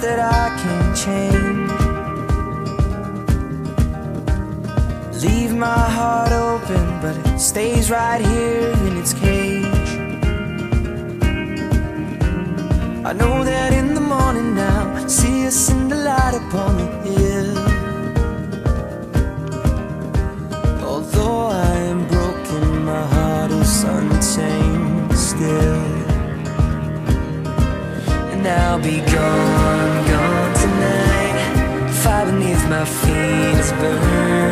that I can't change. Leave my heart open, but it stays right here in its cage. I know that in the morning now, see us in the light upon the I'll be gone, gone tonight. Fire beneath my feet is burning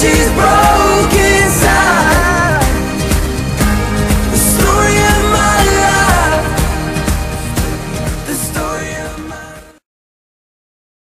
she's broken